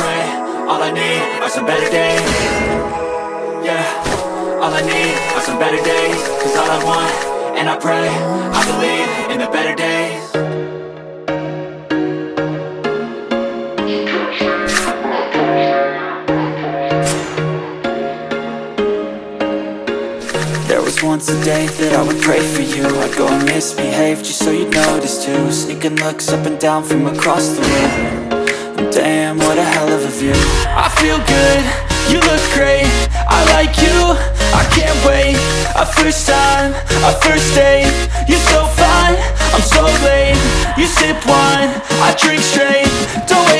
pray All I need are some better days. Yeah, all I need are some better days. Cause all I want, and I pray I believe in the better days. There was once a day that I would pray for you. I'd go and misbehave just so you'd notice too. Sneaking looks up and down from across the room Damn, what a hell of a view. I feel good, you look great. I like you, I can't wait. A first time, a first date. You're so fine, I'm so late. You sip wine, I drink straight. Don't waste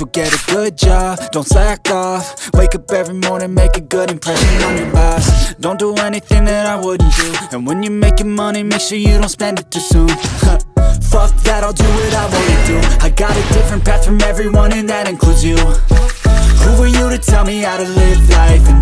So get a good job, don't slack off. Wake up every morning, make a good impression on your boss. Don't do anything that I wouldn't do. And when you're making money, make sure you don't spend it too soon. Fuck that, I'll do what I wanna do. I got a different path from everyone and that includes you. Who are you to tell me how to live life?